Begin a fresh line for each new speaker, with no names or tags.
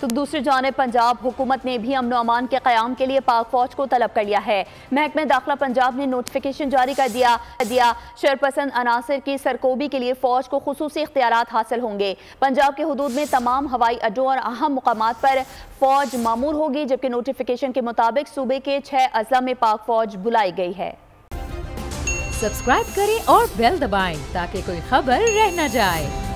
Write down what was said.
तो दूसरी जानब पंजाब हुकूमत ने भी अमन अमान के क्याम के लिए पाक फौज को तलब कर लिया है। महकमे दाखिला पंजाब ने नोटिफिकेशन जारी कर दिया दिया। शरपसंद अनासर की सरकोबी के लिए फौज को खसूस इख्तियार हासिल होंगे। पंजाब के हदूद में तमाम हवाई अड्डों और अहम मकाम पर फौज मामूर होगी, जबकि नोटिफिकेशन के मुताबिक सूबे के छह अजला में पाक फौज बुलाई गई है।
सब्सक्राइब करें और बेल दबाएँ, ताकि कोई खबर रह न जाए।